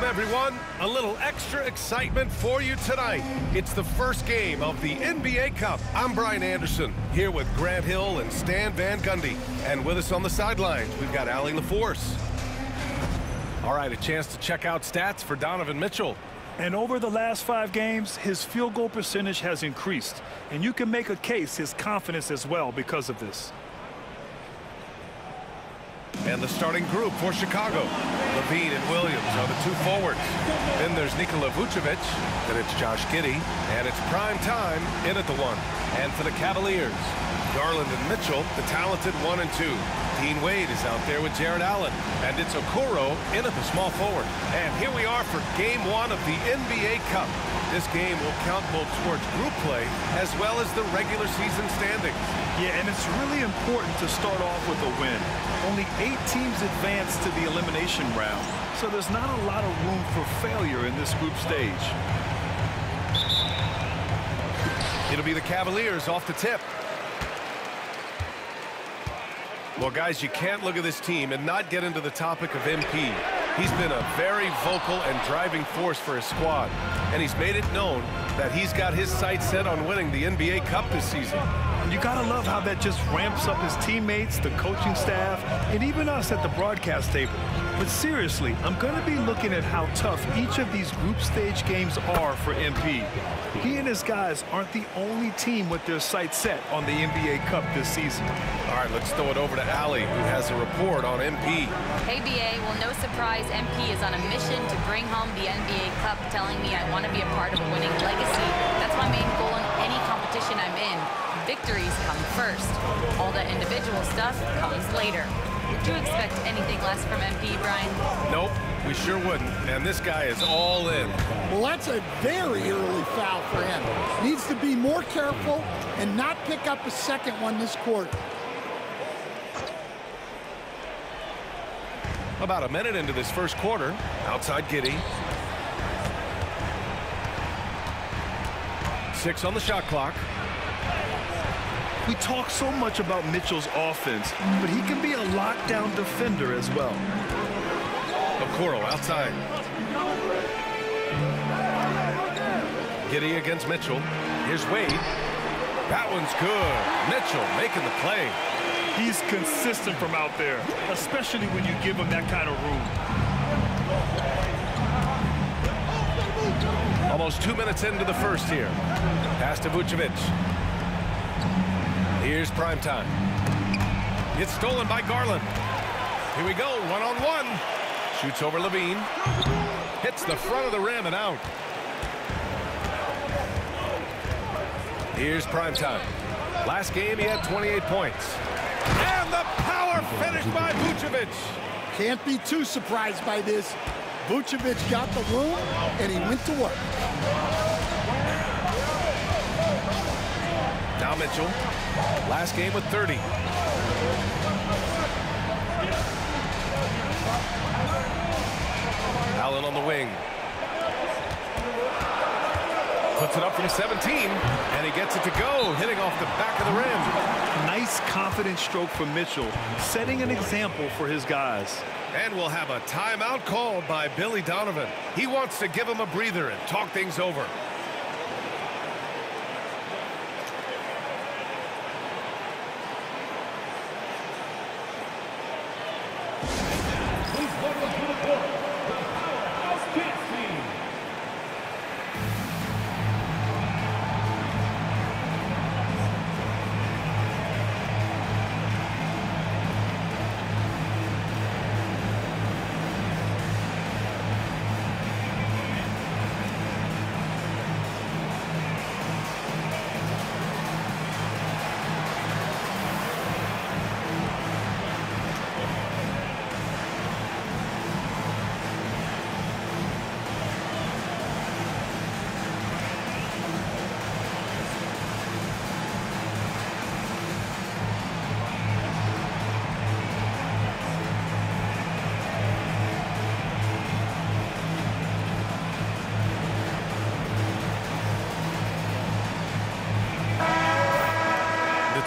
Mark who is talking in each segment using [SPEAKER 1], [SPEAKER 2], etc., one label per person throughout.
[SPEAKER 1] Welcome, everyone. A little extra excitement for you tonight. It's the first game of the NBA Cup. I'm Brian Anderson, here with Grant Hill and Stan Van Gundy. And with us on the sidelines, we've got Allie LaForce. All right, a chance to check out stats for Donovan Mitchell.
[SPEAKER 2] And over the last five games, his field goal percentage has increased. And you can make a case his confidence as well because of this.
[SPEAKER 1] And the starting group for Chicago. LaVine and Williams are the two forwards. Then there's Nikola Vucevic. Then it's Josh Giddey. And it's prime time in at the one. And for the Cavaliers, Garland and Mitchell, the talented one and two. Dean Wade is out there with Jarrett Allen. And it's Okoro in at the small forward. And here we are for game one of the NBA Cup. This game will count both towards group play as well as the regular season standings.
[SPEAKER 2] Yeah, and it's really important to start off with a win. Only eight teams advance to the elimination round, so there's not a lot of room for failure in this group stage.
[SPEAKER 1] It'll be the Cavaliers off the tip. Well, guys, you can't look at this team and not get into the topic of MP. He's been a very vocal and driving force for his squad, and he's made it known that he's got his sights set on winning the NBA Cup this season.
[SPEAKER 2] You gotta love how that just ramps up his teammates, the coaching staff, and even us at the broadcast table. But seriously, I'm gonna be looking at how tough each of these group stage games are for MP. He and his guys aren't the only team with their sights set on the NBA Cup this season.
[SPEAKER 1] All right, let's throw it over to Allie, who has a report on MP.
[SPEAKER 3] Hey, BA. Well, no surprise, MP is on a mission to bring home the NBA Cup, telling me I want to be a part of a winning legacy. That's my main goal in any competition I'm in. Victories come first. All the individual stuff comes later. Would you expect anything less from MP, Brian?
[SPEAKER 1] Nope, we sure wouldn't. And this guy is all in.
[SPEAKER 4] Well, that's a very early foul for him. Needs to be more careful and not pick up a second one this quarter.
[SPEAKER 1] About a minute into this first quarter, outside Giddey. Six on the shot clock.
[SPEAKER 2] We talk so much about Mitchell's offense, but he can be a lockdown defender as well.
[SPEAKER 1] Okoro outside. Giddey against Mitchell. Here's Wade. That one's good. Mitchell making the play.
[SPEAKER 2] He's consistent from out there, especially when you give him that kind of room.
[SPEAKER 1] Almost two minutes into the first here. Pass to Vucevic. Here's prime time. It's stolen by Garland. Here we go, one-on-one. -on -one. Shoots over LaVine. Hits the front of the rim and out. Here's prime time. Last game, he had 28 points. And the power finish by Vucevic.
[SPEAKER 4] Can't be too surprised by this. Vucevic got the room, and he went to work.
[SPEAKER 1] Now Mitchell. Last game with 30. On the wing. Puts it up from 17, and he gets it to go, hitting off the back of the rim.
[SPEAKER 2] Nice, confident stroke from Mitchell, setting an example for his guys.
[SPEAKER 1] And we'll have a timeout called by Billy Donovan. He wants to give him a breather and talk things over.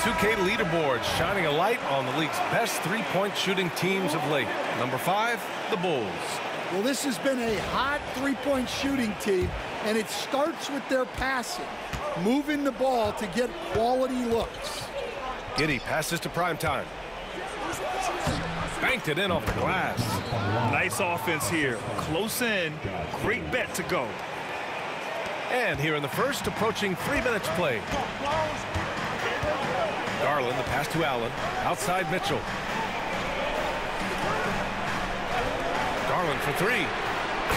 [SPEAKER 1] 2K leaderboard shining a light on the league's best three-point shooting teams of late. Number five, the Bulls.
[SPEAKER 4] Well, this has been a hot three-point shooting team, and it starts with their passing, moving the ball to get quality looks.
[SPEAKER 1] Giddey passes to prime time. Banked it in off the glass.
[SPEAKER 2] Nice offense here. Close in. Great bet to go.
[SPEAKER 1] And here in the first, approaching three minutes played. Garland, the pass to Allen. Outside Mitchell. Garland for three.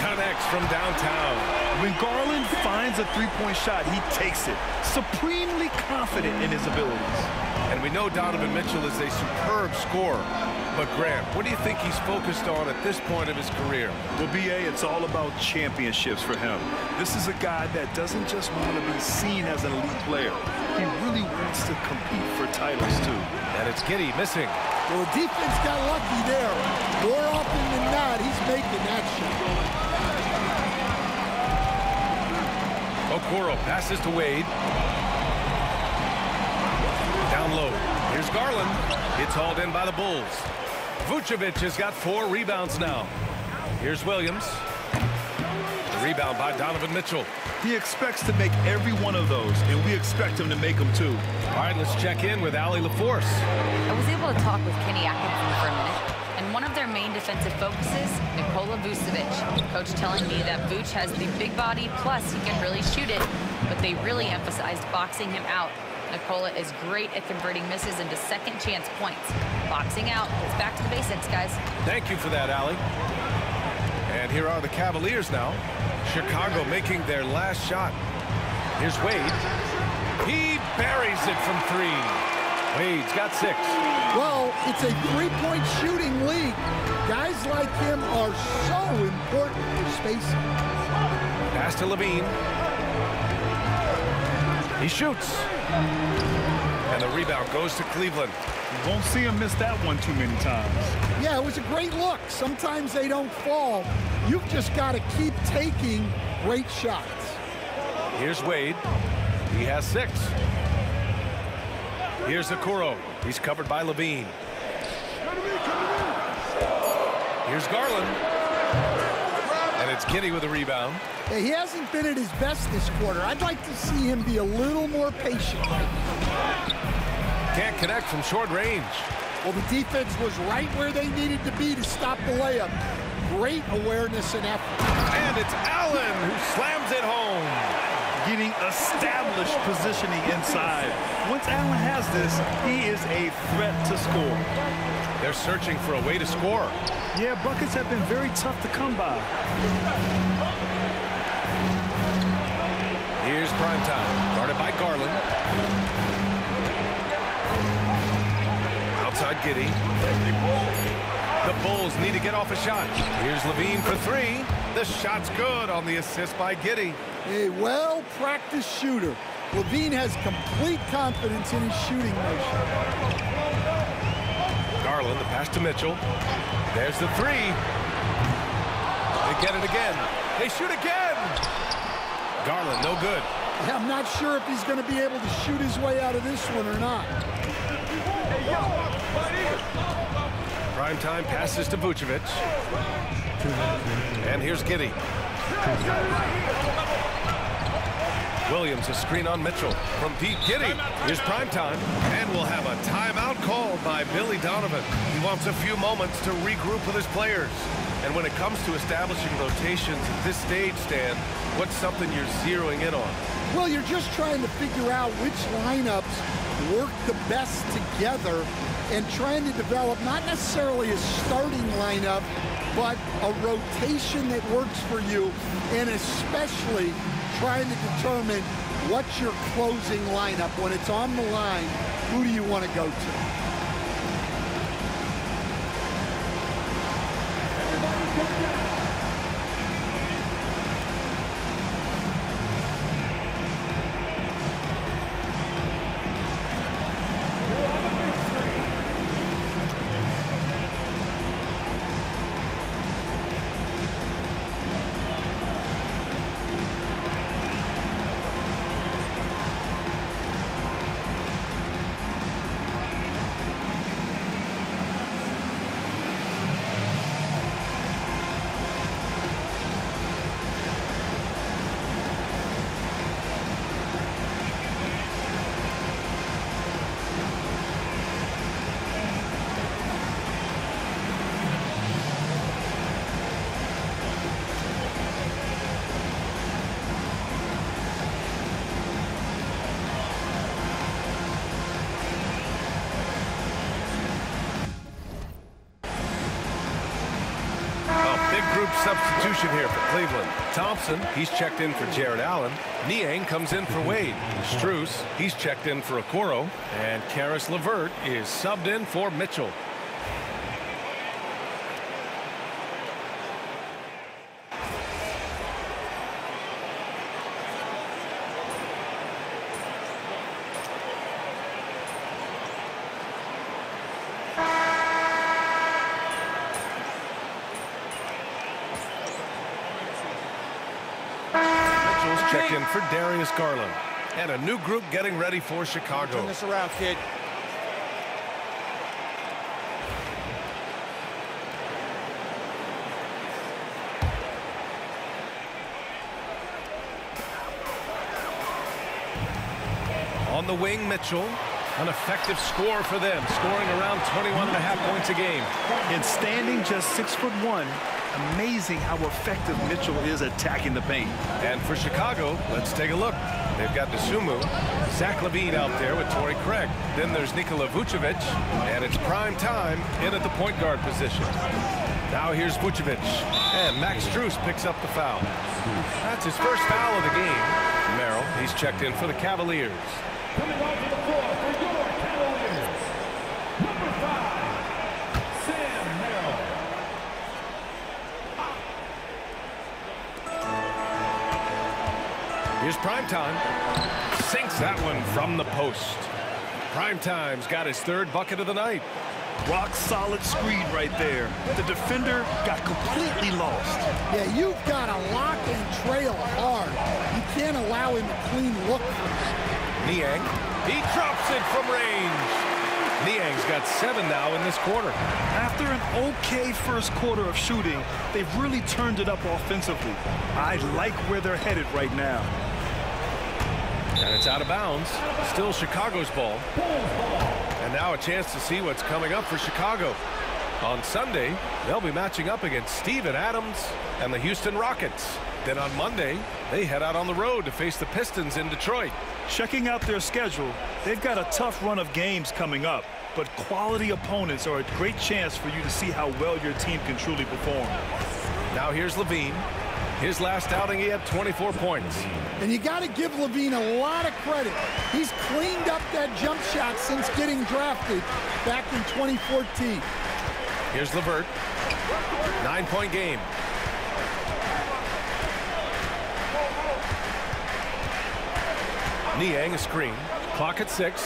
[SPEAKER 1] Connects from downtown.
[SPEAKER 2] When Garland finds a three-point shot, he takes it. Supremely confident in his abilities.
[SPEAKER 1] And we know Donovan Mitchell is a superb scorer. But Grant, what do you think he's focused on at this point of his career?
[SPEAKER 2] Well, BA, it's all about championships for him. This is a guy that doesn't just want to be seen as an elite player. He really wants to compete for titles, too.
[SPEAKER 1] And it's Giddey missing.
[SPEAKER 4] Well, the defense got lucky there. More often than not, he's making that shot.
[SPEAKER 1] Okoro passes to Wade. Down low. Here's Garland. It's hauled in by the Bulls. Vucevic has got four rebounds now. Here's Williams. The rebound by Donovan Mitchell.
[SPEAKER 2] He expects to make every one of those, and we expect him to make them too.
[SPEAKER 1] All right, let's check in with Allie LaForce.
[SPEAKER 3] I was able to talk with Kenny Atkinson for a minute, and one of their main defensive focuses, Nikola Vucevic. Coach telling me that Vuce has the big body, plus he can really shoot it, but they really emphasized boxing him out. Nikola is great at converting misses into second chance points. Boxing out. It's back to the basics, guys.
[SPEAKER 1] Thank you for that, Allie. And here are the Cavaliers now. Chicago making their last shot. Here's Wade. He buries it from three. Wade's got six.
[SPEAKER 4] Well, it's a three-point shooting league. Guys like him are so important for spacing.
[SPEAKER 1] Pass to LaVine. He shoots. And the rebound goes to Cleveland.
[SPEAKER 2] You won't see him miss that one too many times.
[SPEAKER 4] Yeah, it was a great look. Sometimes they don't fall. You've just got to keep taking great shots.
[SPEAKER 1] Here's Wade. He has six. Here's Okoro. He's covered by LaVine. Here's Garland. And it's Giddey with a rebound.
[SPEAKER 4] Yeah, he hasn't been at his best this quarter. I'd like to see him be a little more patient.
[SPEAKER 1] Can't connect from short range.
[SPEAKER 4] Well, the defense was right where they needed to be to stop the layup. Great awareness and effort.
[SPEAKER 1] And it's Allen who slams it home.
[SPEAKER 2] Getting established positioning inside. Once Allen has this, he is a threat to score.
[SPEAKER 1] They're searching for a way to score.
[SPEAKER 2] Yeah, buckets have been very tough to come by.
[SPEAKER 1] Here's prime time, guarded by Garland. Outside Giddey. The Bulls need to get off a shot. Here's LaVine for three. The shot's good on the assist by Giddey.
[SPEAKER 4] A well-practiced shooter. LaVine has complete confidence in his shooting motion.
[SPEAKER 1] Garland, the pass to Mitchell. There's the three. They get it again. They shoot again. Garland, no good.
[SPEAKER 4] Yeah, I'm not sure if he's going to be able to shoot his way out of this one or not.
[SPEAKER 1] Prime time passes to Vucevic. And here's Giddey. Williams, a screen on Mitchell. From Pete Giddey, here's prime time. And we'll have a timeout called by Billy Donovan. He wants a few moments to regroup with his players. And when it comes to establishing rotations at this stage, Stan, what's something you're zeroing in on?
[SPEAKER 4] Well, you're just trying to figure out which lineups work the best together and trying to develop not necessarily a starting lineup, but a rotation that works for you, and especially trying to determine what's your closing lineup. When it's on the line, who do you want to go to?
[SPEAKER 1] Thompson, he's checked in for Jarrett Allen. Niang comes in for Wade. Strus, he's checked in for Okoro. And Caris LeVert is subbed in for Mitchell. Checked in for Darius Garland. And a new group getting ready for Chicago.
[SPEAKER 5] Turn this around, kid.
[SPEAKER 1] On the wing, Mitchell. An effective score for them, scoring around 21 and a half points a game.
[SPEAKER 2] And standing just six foot one, amazing how effective Mitchell is attacking the paint.
[SPEAKER 1] And for Chicago, let's take a look. They've got Dosunmu, Zach LaVine out there with Torrey Craig. Then there's Nikola Vucevic, and it's prime time in at the point guard position. Now here's Vucevic, and Max Strus picks up the foul. That's his first foul of the game. Merrill, he's checked in for the Cavaliers. Here's Primetime. Sinks that one from the post. Primetime's got his third bucket of the night.
[SPEAKER 2] Rock solid screen right there. The defender got completely lost.
[SPEAKER 4] Yeah, you've got to lock and trail hard. You can't allow him a clean look from.
[SPEAKER 1] Niang, he drops it from range. Niang's got seven now in this quarter.
[SPEAKER 2] After an okay first quarter of shooting, they've really turned it up offensively. I like where they're headed right now.
[SPEAKER 1] And it's out of bounds. Still Chicago's ball. And now a chance to see what's coming up for Chicago. On Sunday, they'll be matching up against Steven Adams and the Houston Rockets. Then on Monday, they head out on the road to face the Pistons in Detroit.
[SPEAKER 2] Checking out their schedule, they've got a tough run of games coming up, but quality opponents are a great chance for you to see how well your team can truly perform.
[SPEAKER 1] Now here's LaVine. His last outing, he had 24 points.
[SPEAKER 4] And you got to give LaVine a lot of credit. He's cleaned up that jump shot since getting drafted back in 2014.
[SPEAKER 1] Here's LeVert. Nine-point game. Niang a screen. Clock at six.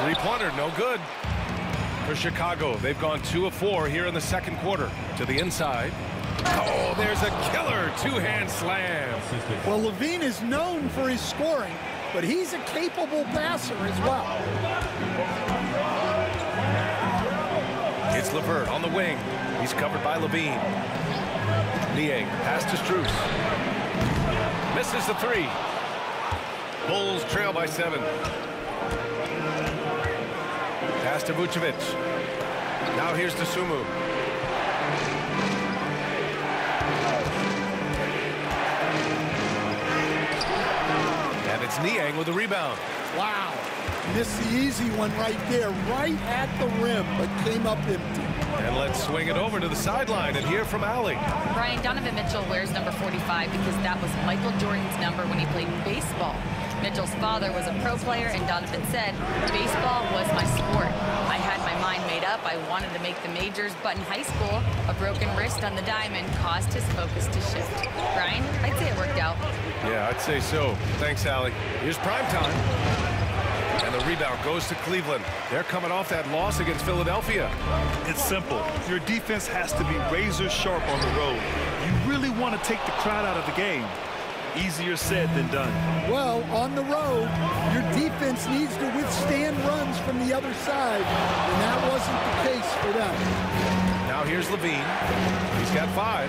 [SPEAKER 1] Three-pointer, no good. For Chicago, they've gone two of four here in the second quarter. To the inside. Oh, there's a killer two-hand slam.
[SPEAKER 4] Well, LaVine is known for his scoring, but he's a capable passer as well.
[SPEAKER 1] It's LeVert on the wing. He's covered by LaVine. Niang, pass to Strus. Misses the three. Bulls trail by seven. Pass to Vucevic. Now here's Dosunmu. And it's Niang with the rebound.
[SPEAKER 4] Wow. Missed the easy one right there, right at the rim, but came up empty.
[SPEAKER 1] And let's swing it over to the sideline and hear from Allie.
[SPEAKER 3] Brian Donovan Mitchell wears number 45 because that was Michael Jordan's number when he played baseball. Mitchell's father was a pro player, and Donovan said, baseball was my sport. I had my mind made up. I wanted to make the majors, but in high school, a broken wrist on the diamond caused his focus to shift. Brian, I'd say it worked out.
[SPEAKER 1] Yeah, I'd say so. Thanks, Allie. Here's prime time. And the rebound goes to Cleveland. They're coming off that loss against Philadelphia.
[SPEAKER 2] It's simple. Your defense has to be razor sharp on the road. You really want to take the crowd out of the game. Easier said than done.
[SPEAKER 4] Well, on the road, your defense needs to withstand runs from the other side, and that wasn't the case for them.
[SPEAKER 1] Now here's LaVine. He's got five.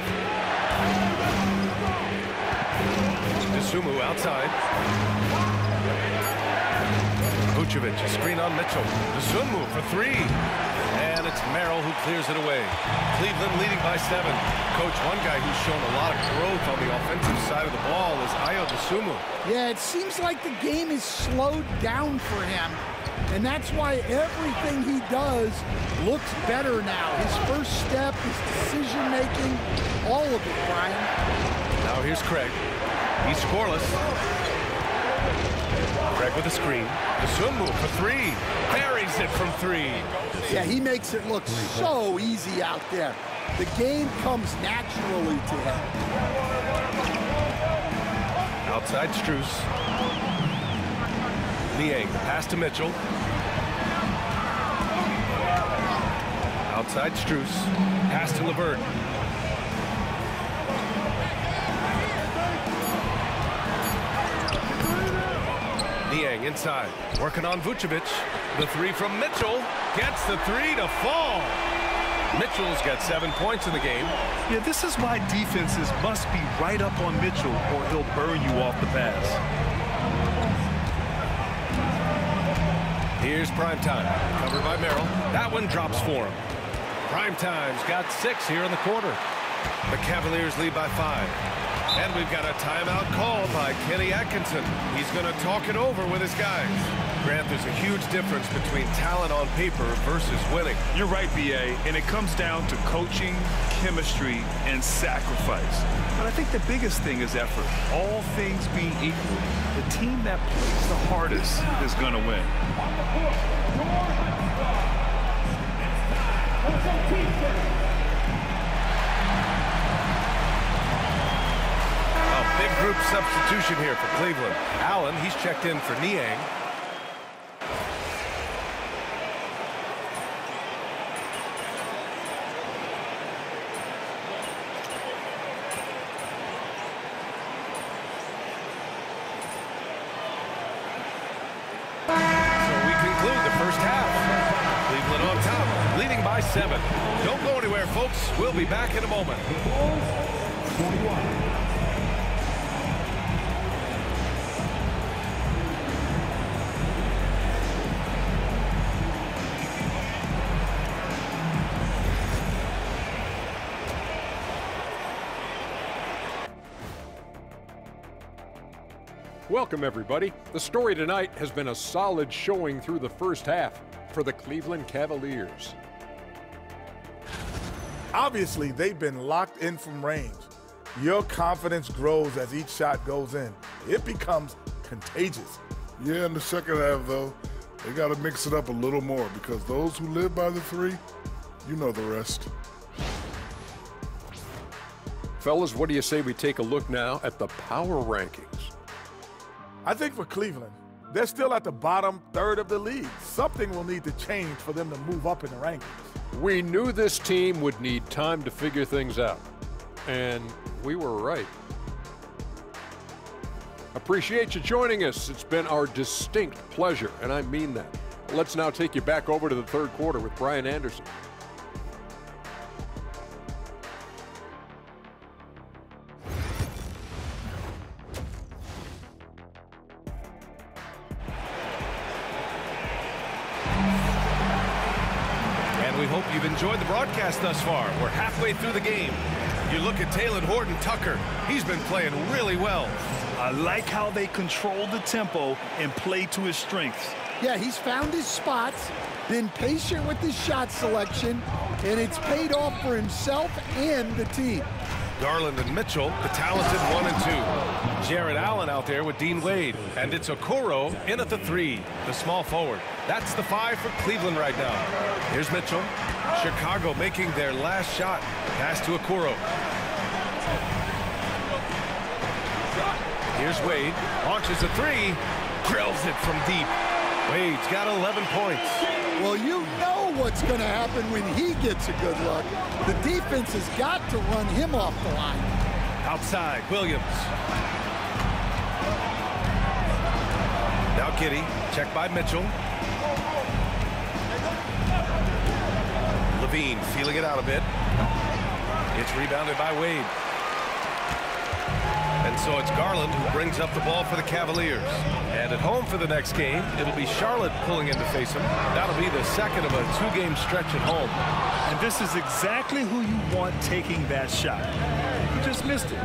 [SPEAKER 1] Dosunmu outside. Vucevic, screen on Mitchell. Dosunmu for three. And it's Merrill who clears it away. Cleveland leading by seven. Coach, one guy who's shown a lot of growth on the offensive side of the ball is Ayo.
[SPEAKER 4] Yeah, it seems like the game is slowed down for him. And that's why everything he does looks better now. His first step, his decision-making, all of it, Brian.
[SPEAKER 1] Now here's Craig. He's scoreless. Craig with a screen. The swim move for three. Buries it from three.
[SPEAKER 4] Yeah, he makes it look so easy out there. The game comes naturally to him.
[SPEAKER 1] Outside Strus. Niang, pass to Mitchell. Outside Strus. Pass to LeVert. Inside. Working on Vucevic. The three from Mitchell. Gets the three to fall. Mitchell's got seven points in the game.
[SPEAKER 2] Yeah, this is why defenses must be right up on Mitchell or he'll burn you off the pass.
[SPEAKER 1] Here's Prime Time, covered by Merrill. That one drops for him. Prime Time's got six here in the quarter. The Cavaliers lead by five. And we've got a timeout call by Kenny Atkinson. He's going to talk it over with his guys. Grant, there's a huge difference between talent on paper versus winning.
[SPEAKER 2] You're right, B.A., and it comes down to coaching, chemistry, and sacrifice. But I think the biggest thing is effort. All things being equal, the team that plays the hardest is going to win.
[SPEAKER 1] A big group substitution here for Cleveland. Allen, he's checked in for Niang. So we conclude the first half. Cleveland on top, leading by seven. Don't go anywhere, folks. We'll be back in a moment.
[SPEAKER 5] Welcome, everybody. The story tonight has been a solid showing through the first half for the Cleveland Cavaliers.
[SPEAKER 6] Obviously, they've been locked in from range. Your confidence grows as each shot goes in. It becomes contagious.
[SPEAKER 7] Yeah, in the second half, though, they got to mix it up a little more because those who live by the three, you know the rest.
[SPEAKER 5] Fellas, what do you say we take a look now at the power rankings?
[SPEAKER 6] I think for Cleveland, they're still at the bottom third of the league. Something will need to change for them to move up in the rankings.
[SPEAKER 5] We knew this team would need time to figure things out, and we were right. Appreciate you joining us. It's been our distinct pleasure, and I mean that. Let's now take you back over to the third quarter with Brian Anderson.
[SPEAKER 1] The thus far. We're halfway through the game. You look at Talen Horton Tucker. He's been playing really well.
[SPEAKER 2] I like how they control the tempo and play to his strengths.
[SPEAKER 4] Yeah, he's found his spots, been patient with his shot selection, and it's paid off for himself and the team.
[SPEAKER 1] Garland and Mitchell, the talented one and two. Jarrett Allen out there with Dean Wade. And it's Okoro in at the three, the small forward. That's the five for Cleveland right now. Here's Mitchell. Chicago making their last shot. Pass to Okoro. Here's Wade. Launches a three. Drills it from deep. Wade's got 11 points.
[SPEAKER 4] Well, you know what's going to happen when he gets a good look. The defense has got to run him off the line.
[SPEAKER 1] Outside, Williams. Now Giddey, checked by Mitchell. LaVine feeling it out a bit. It's rebounded by Wade. And so it's Garland who brings up the ball for the Cavaliers. And at home for the next game, it'll be Charlotte pulling in to face them. That'll be the second of a two-game stretch at home.
[SPEAKER 2] And this is exactly who you want taking that shot. You just missed it.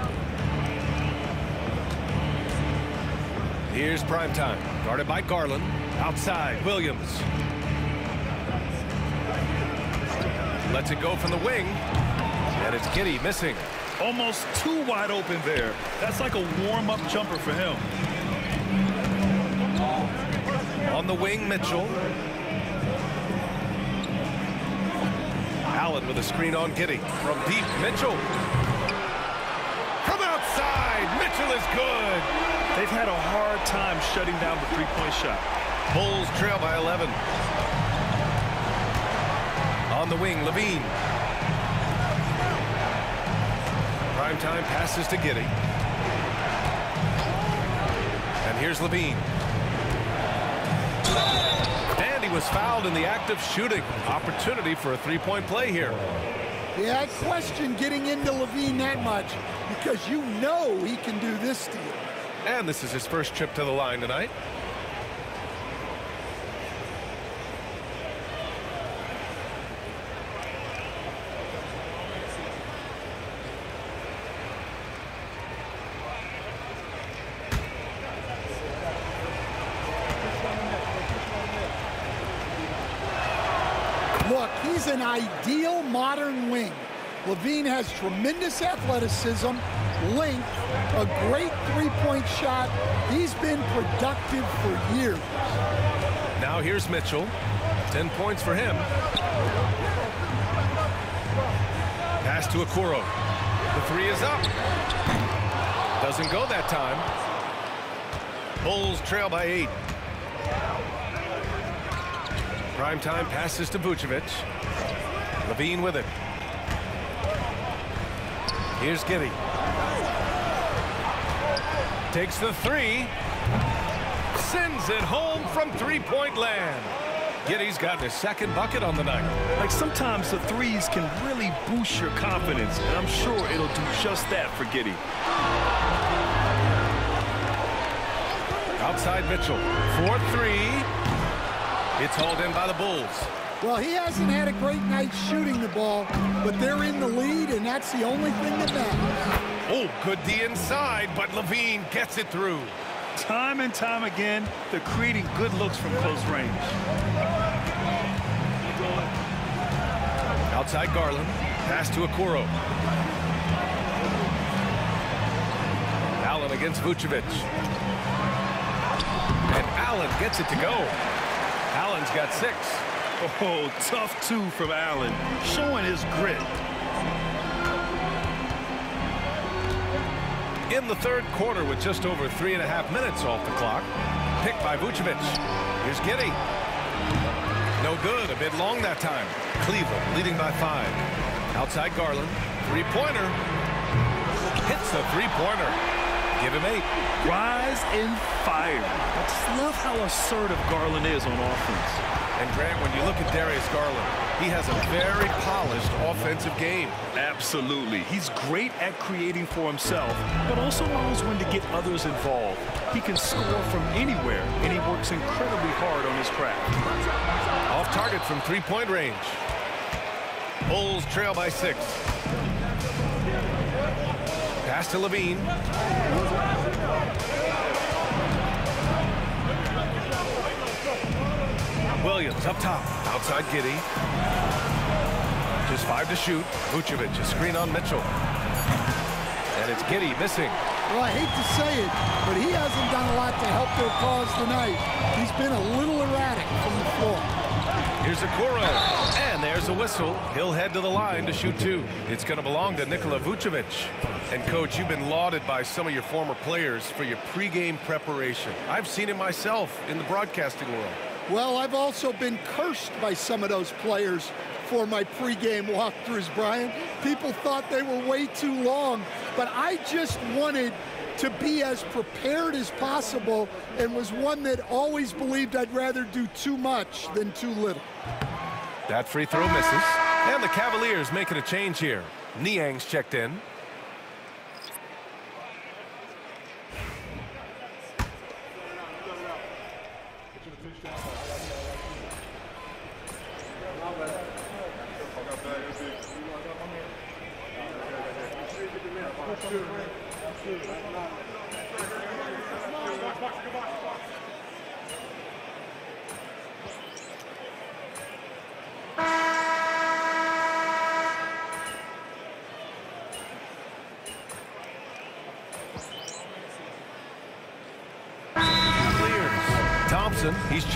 [SPEAKER 1] Here's prime time, guarded by Garland. Outside, Williams. Lets it go from the wing. And it's Giddey missing.
[SPEAKER 2] Almost too wide open there. That's like a warm-up jumper for him.
[SPEAKER 1] On the wing, Mitchell. Allen with a screen on Giddey. From deep, Mitchell. From outside, Mitchell is good.
[SPEAKER 2] They've had a hard time shutting down the three-point shot.
[SPEAKER 1] Bulls trail by 11. On the wing, LaVine. Prime time passes to Giddey. And here's LaVine. And he was fouled in the act of shooting. Opportunity for a three-point play here.
[SPEAKER 4] Yeah, I question getting into LaVine that much because you know he can do this to you.
[SPEAKER 1] And this is his first trip to the line tonight.
[SPEAKER 4] Look, he's an ideal modern wing. LaVine has tremendous athleticism, length, a great three-point shot. He's been productive for years.
[SPEAKER 1] Now here's Mitchell. 10 points for him. Pass to Okoro. The three is up. Doesn't go that time. Bulls trail by eight. Prime time passes to Vucevic. LaVine with it. Here's Giddey. Takes the three. Sends it home from three-point land. Giddey's got his second bucket on the night.
[SPEAKER 2] Like sometimes the threes can really boost your confidence, and I'm sure it'll do just that for Giddey.
[SPEAKER 1] Outside Mitchell. 4-3. It's hauled in by the Bulls.
[SPEAKER 4] Well, he hasn't had a great night shooting the ball, but they're in the lead, and that's the only thing that matters.
[SPEAKER 1] Oh, good D inside, but LaVine gets it through.
[SPEAKER 2] Time and time again, they're creating good looks from close range.
[SPEAKER 1] Outside Garland. Pass to Okoro. Allen against Vucevic. And Allen gets it to go. Allen's got six.
[SPEAKER 2] Oh, tough two from Allen, showing his grit.
[SPEAKER 1] In the third quarter with just over three and a half minutes off the clock. Picked by Vucevic. Here's Giddey. No good. A bit long that time. Cleveland leading by five. Outside Garland. Three-pointer. Hits the three-pointer. Give him eight.
[SPEAKER 2] Rise and fire. I just love how assertive Garland is on offense.
[SPEAKER 1] And Grant, when you look at Darius Garland, he has a very polished offensive game.
[SPEAKER 2] Absolutely. He's great at creating for himself, but also knows when to get others involved. He can score from anywhere, and he works incredibly hard on his craft.
[SPEAKER 1] Off target from three-point range. Bulls trail by six. Pass to LaVine. Williams up top. Outside Giddey. Just five to shoot. Vucevic, a screen on Mitchell. And it's Giddey missing.
[SPEAKER 4] Well, I hate to say it, but he hasn't done a lot to help their cause tonight. He's been a little erratic from the floor.
[SPEAKER 1] Here's Okoro. And there's a whistle. He'll head to the line to shoot two. It's going to belong to Nikola Vucevic. And, Coach, you've been lauded by some of your former players for your pregame preparation. I've seen it myself in the broadcasting world.
[SPEAKER 4] Well, I've also been cursed by some of those players for my pregame walkthroughs, Brian. People thought they were way too long, but I just wanted to be as prepared as possible and was one that always believed I'd rather do too much than too little.
[SPEAKER 1] That free throw misses. And the Cavaliers making a change here. Niang's checked in.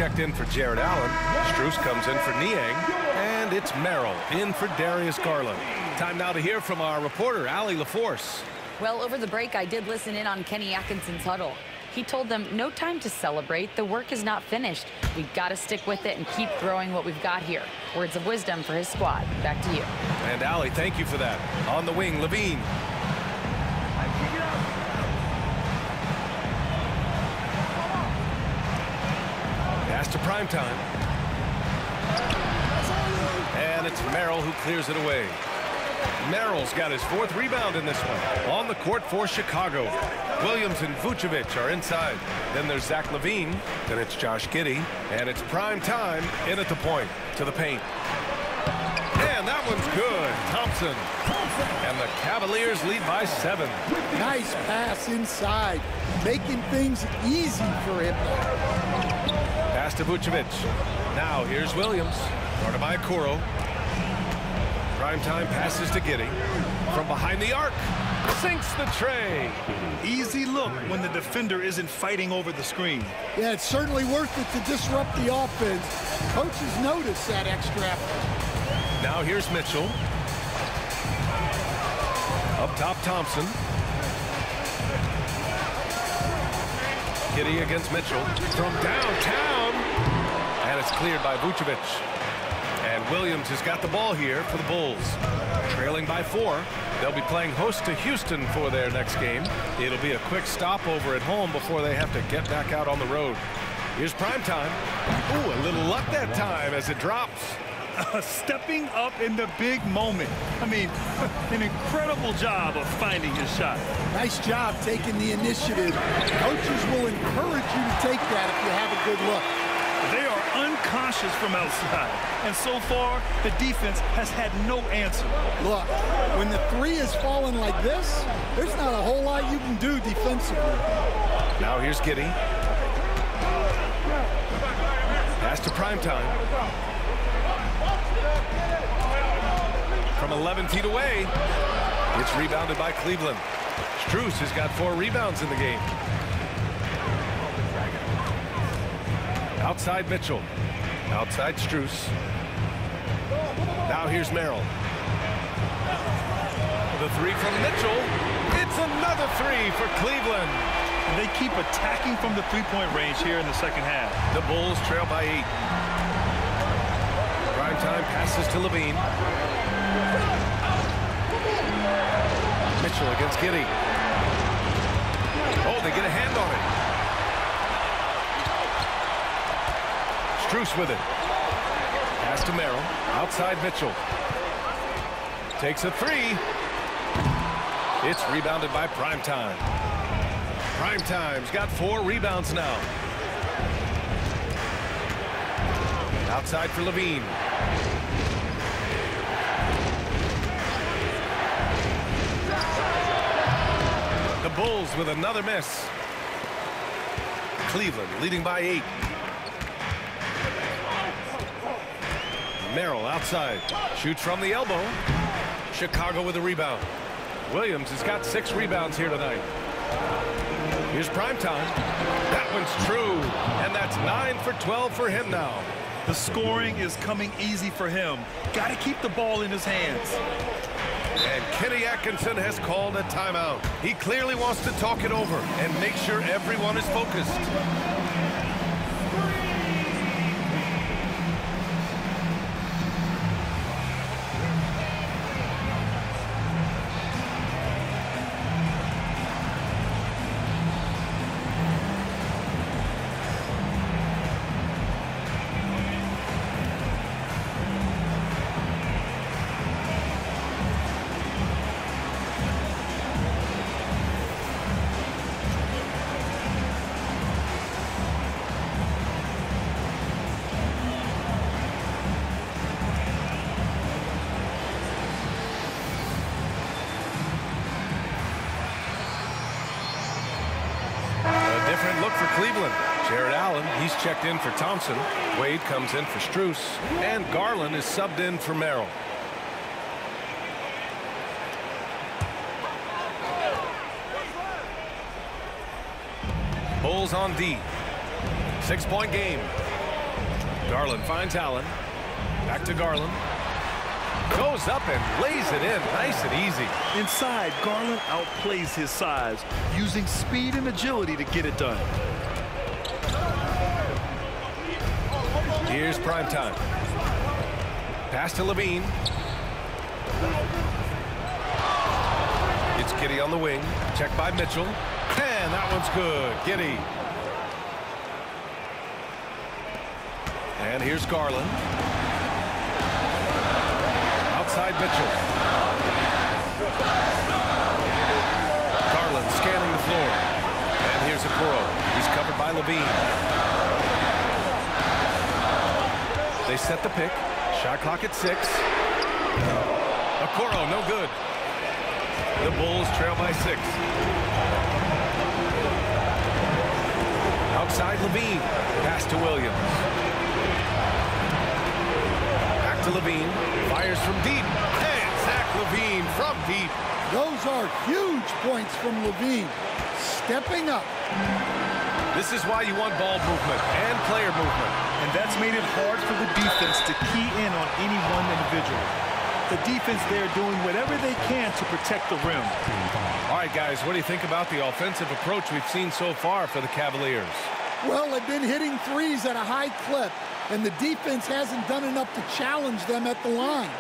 [SPEAKER 1] Checked in for Jarrett Allen. Strus comes in for Niang. And it's Merrill in for Darius Garland. Time now to hear from our reporter, Allie LaForce.
[SPEAKER 3] Well, over the break, I did listen in on Kenny Atkinson's huddle. He told them, no time to celebrate. The work is not finished. We've got to stick with it and keep growing what we've got here. Words of wisdom for his squad. Back to you.
[SPEAKER 1] And Allie, thank you for that. On the wing, LaVine. Prime time. And it's Merrill who clears it away. Merrill's got his fourth rebound in this one. On the court for Chicago. Williams and Vucevic are inside. Then there's Zach LaVine. Then it's Josh Giddey. And it's prime time in at the point to the paint. And that one's good. Thompson. And the Cavaliers lead by seven.
[SPEAKER 4] Nice pass inside, making things easy for him.
[SPEAKER 1] Pass to Vucevic. Now here's Williams. Guarded by Kuro. Primetime passes to Giddey. From behind the arc. Sinks the tray.
[SPEAKER 2] Easy look when the defender isn't fighting over the screen.
[SPEAKER 4] Yeah, it's certainly worth it to disrupt the offense. Coaches notice that extra effort.
[SPEAKER 1] Now here's Mitchell. Up top, Thompson. Giddey against Mitchell. From downtown. And it's cleared by Vucevic. And Williams has got the ball here for the Bulls. Trailing by four. They'll be playing host to Houston for their next game. It'll be a quick stopover at home before they have to get back out on the road. Here's prime time. Ooh, a little luck that time as it drops.
[SPEAKER 2] Stepping up in the big moment. I mean, an incredible job of finding his shot.
[SPEAKER 4] Nice job taking the initiative. Coaches will encourage you to take that if you have a good look.
[SPEAKER 2] They are unconscious from outside. And so far, the defense has had no answer.
[SPEAKER 4] Look, when the three is falling like this, there's not a whole lot you can do defensively.
[SPEAKER 1] Now here's Giddey. Pass to prime time. From 11 feet away, it's rebounded by Cleveland. Strus has got four rebounds in the game. Outside Mitchell. Outside Strus. Now here's Merrill. The three from Mitchell. It's another three for Cleveland.
[SPEAKER 2] And they keep attacking from the three-point range here in the second half.
[SPEAKER 1] The Bulls trail by eight. Prime time passes to LaVine. Mitchell against Giddey. Oh, they get a hand on it. Strus with it. Pass to Merrill. Outside Mitchell. Takes a three. It's rebounded by Primetime. Primetime's got four rebounds now. Outside for LaVine. The Bulls with another miss. Cleveland leading by eight. Merrill outside. Shoots from the elbow. Chicago with a rebound. Williams has got six rebounds here tonight. Here's prime time. That one's true. And that's 9 for 12 for him now.
[SPEAKER 2] The scoring is coming easy for him. Got to keep the ball in his hands.
[SPEAKER 1] Kenny Atkinson has called a timeout. He clearly wants to talk it over and make sure everyone is focused. Checked in for Thompson. Wade comes in for Strus. And Garland is subbed in for Merrill. Bulls on D. Six-point game. Garland finds Allen. Back to Garland. Goes up and lays it in nice and easy.
[SPEAKER 2] Inside, Garland outplays his size, using speed and agility to get it done.
[SPEAKER 1] Here's prime time. Pass to LaVine. It's Giddey on the wing. Check by Mitchell. And that one's good. Giddey. And here's Garland. Outside Mitchell. Garland scanning the floor. And here's Okoro. He's covered by LaVine. They set the pick. Shot clock at six. Okoro, no good. The Bulls trail by six. Outside LaVine. Pass to Williams. Back to LaVine. Fires from deep. And Zach LaVine from deep.
[SPEAKER 4] Those are huge points from LaVine. Stepping up.
[SPEAKER 1] This is why you want ball movement and player movement.
[SPEAKER 2] And that's made it hard for the defense to key in on any one individual. The defense there doing whatever they can to protect the rim.
[SPEAKER 1] All right, guys, what do you think about the offensive approach we've seen so far for the Cavaliers?
[SPEAKER 4] Well, they've been hitting threes at a high clip, and the defense hasn't done enough to challenge them at the line.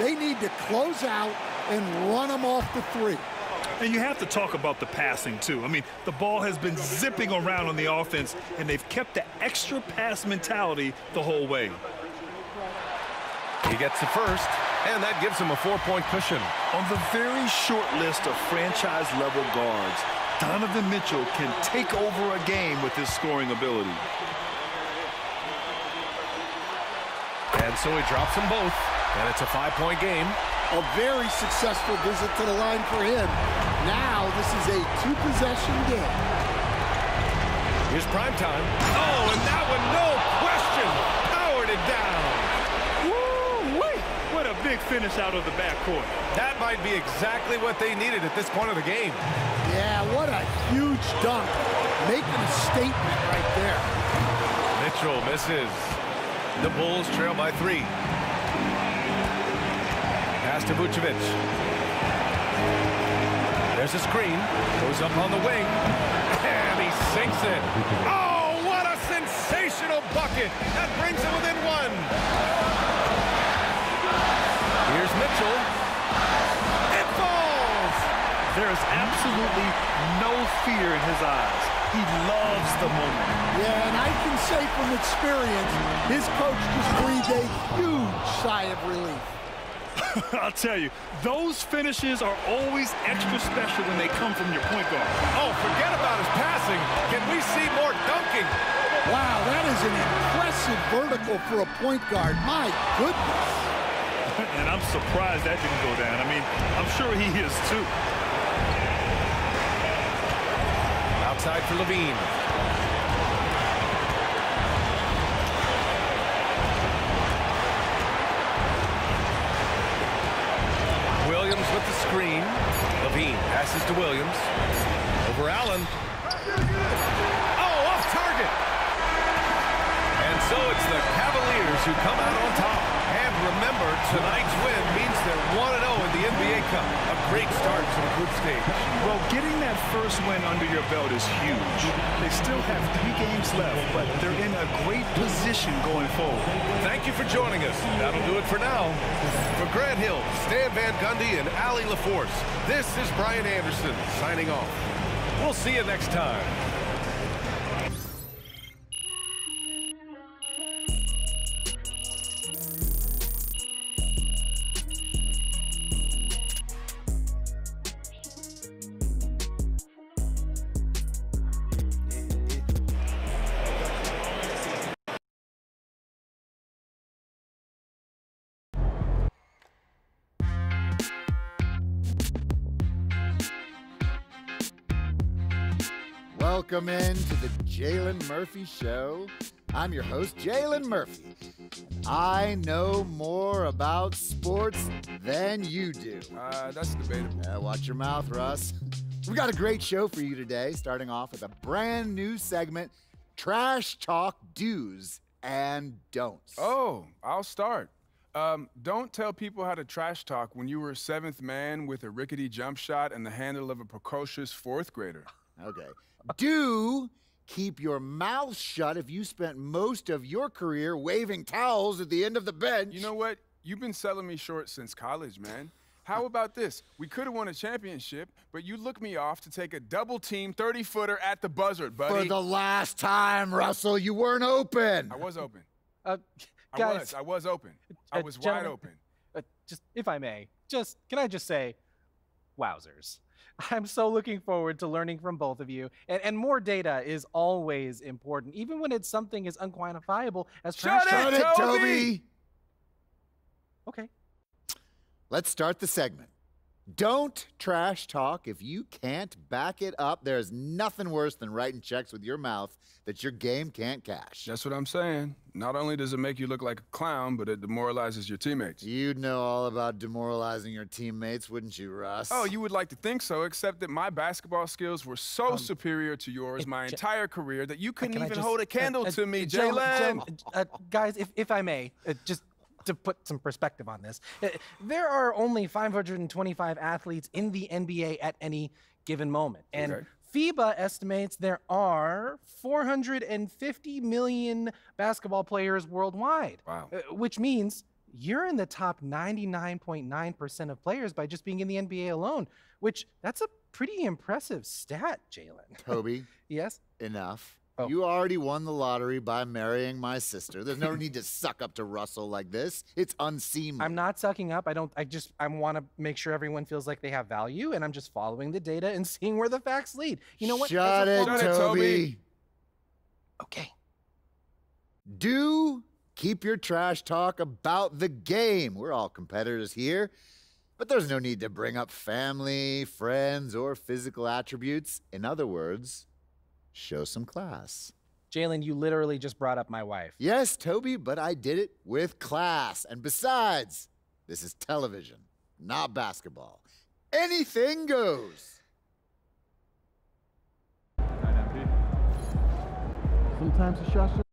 [SPEAKER 4] They need to close out and run them off the three.
[SPEAKER 2] And you have to talk about the passing, too. I mean, the ball has been zipping around on the offense, and they've kept the extra pass mentality the whole way.
[SPEAKER 1] He gets the first, and that gives him a four-point cushion.
[SPEAKER 2] On the very short list of franchise-level guards, Donovan Mitchell can take over a game with his scoring ability.
[SPEAKER 1] And so he drops them both, and it's a five-point game.
[SPEAKER 4] A very successful visit to the line for him. Now this is a two-possession game.
[SPEAKER 1] Here's prime time. Oh, and that one, no question, powered it down.
[SPEAKER 2] Woo-wee! What a big finish out of the backcourt.
[SPEAKER 1] That might be exactly what they needed at this point of the game.
[SPEAKER 4] Yeah, what a huge dunk. Making a statement right there.
[SPEAKER 1] Mitchell misses. The Bulls trail by three. Pass to Vucevic. There's a screen. Goes up on the wing. And he sinks it. Oh, what a sensational bucket. That brings him within one. Here's Mitchell. It falls.
[SPEAKER 2] There is absolutely no fear in his eyes. He loves the moment.
[SPEAKER 4] Yeah, and I can say from experience, his coach just breathed a huge sigh of relief.
[SPEAKER 2] I'll tell you, those finishes are always extra special when they come from your point guard.
[SPEAKER 1] Oh, forget about his passing. Can we see more dunking?
[SPEAKER 4] Wow, that is an impressive vertical for a point guard. My goodness.
[SPEAKER 2] and I'm surprised that didn't go down. I mean, I'm sure he is too.
[SPEAKER 1] Outside for LaVine. Williams with the screen. LaVine passes to Williams. Over Allen. Oh, off target. And so it's the Cavaliers who come out on top. And remember, tonight's win means they're 1-0 in the NBA Cup. A great start to the group stage.
[SPEAKER 2] Well, getting that first win under your belt is huge. They still have three games left, but they're in a great position going forward.
[SPEAKER 1] Thank you for joining us. That'll do it for now. For Grant Hill, Stan Van Gundy, and Allie LaForce, this is Brian Anderson signing off. We'll see you next time.
[SPEAKER 8] Welcome in to the Jalen Murphy Show. I'm your host, Jalen Murphy. I know more about sports than you do.
[SPEAKER 9] Uh, that's debatable.
[SPEAKER 8] Uh, watch your mouth, Russ. We've got a great show for you today, starting off with a brand new segment trash talk do's and don'ts.
[SPEAKER 9] Oh, I'll start. Um, don't tell people how to trash talk when you were a seventh man with a rickety jump shot and the handle of a precocious fourth grader.
[SPEAKER 8] Okay. Do keep your mouth shut if you spent most of your career waving towels at the end of the bench.
[SPEAKER 9] You know what? You've been selling me short since college, man. How about this? We could have won a championship, but you look me off to take a double team 30 footer at the buzzard, buddy.
[SPEAKER 8] For the last time, Russell, you weren't open.
[SPEAKER 9] I was open.
[SPEAKER 10] Uh,
[SPEAKER 9] I
[SPEAKER 10] guys,
[SPEAKER 9] was. I was open. I
[SPEAKER 10] uh,
[SPEAKER 9] was wide open.
[SPEAKER 10] Uh, just if I may, just can I just say, wowzers. I'm so looking forward to learning from both of you. And, and more data is always important, even when it's something as unquantifiable as
[SPEAKER 9] Shut
[SPEAKER 10] trash
[SPEAKER 9] it,
[SPEAKER 10] talk.
[SPEAKER 8] Shut it,
[SPEAKER 9] Toby!
[SPEAKER 8] Toby.
[SPEAKER 10] Okay.
[SPEAKER 8] Let's start the segment. Don't trash talk if you can't back it up. There's nothing worse than writing checks with your mouth that your game can't cash.
[SPEAKER 9] That's what I'm saying. Not only does it make you look like a clown, but it demoralizes your teammates.
[SPEAKER 8] You'd know all about demoralizing your teammates, wouldn't you, Russ?
[SPEAKER 9] Oh, you would like to think so, except that my basketball skills were so superior to yours my
[SPEAKER 10] J-
[SPEAKER 9] entire career that you couldn't even
[SPEAKER 10] just-
[SPEAKER 9] hold
[SPEAKER 10] uh,
[SPEAKER 9] a candle
[SPEAKER 10] uh,
[SPEAKER 9] to me,
[SPEAKER 10] gentlemen-
[SPEAKER 9] Jalen.
[SPEAKER 10] uh, guys, if, if I may, uh, just to put some perspective on this, uh, there are only 525 athletes in the NBA at any given moment. And
[SPEAKER 9] Okay.
[SPEAKER 10] FIBA estimates there are 450 million basketball players worldwide.
[SPEAKER 9] Wow.
[SPEAKER 10] uh, which means you're in the top 99.9% of players by just being in the NBA alone, which that's a pretty impressive stat, Jalen.
[SPEAKER 8] Toby,
[SPEAKER 10] yes?
[SPEAKER 8] enough.
[SPEAKER 10] Oh.
[SPEAKER 8] You already won the lottery by marrying my sister. There's no need to suck up to Russell like this. It's unseemly.
[SPEAKER 10] I'm not sucking up. I don't. I just. I want to make sure everyone feels like they have value, and I'm just following the data and seeing where the facts lead. You know what?
[SPEAKER 8] Shut it,
[SPEAKER 9] Shut it,
[SPEAKER 8] Toby.
[SPEAKER 9] Toby.
[SPEAKER 10] Okay.
[SPEAKER 8] Do keep your trash talk about the game. We're all competitors here, but there's no need to bring up family, friends, or physical attributes. In other words, show some class.
[SPEAKER 10] Jalen, you literally just brought up my wife.
[SPEAKER 8] Yes, Toby, but I did it with class. And besides, this is television, not basketball. Anything goes.
[SPEAKER 11] Sometimes the shots just